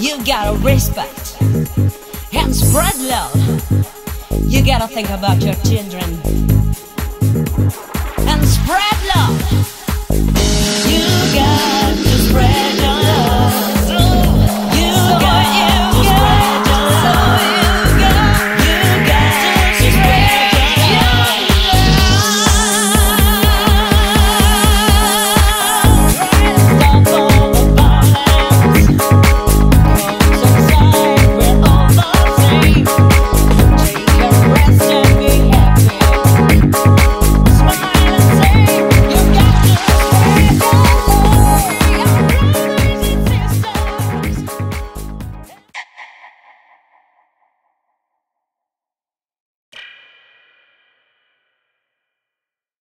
You gotta respect and spread love. You gotta think about your children and spread love. You got to spread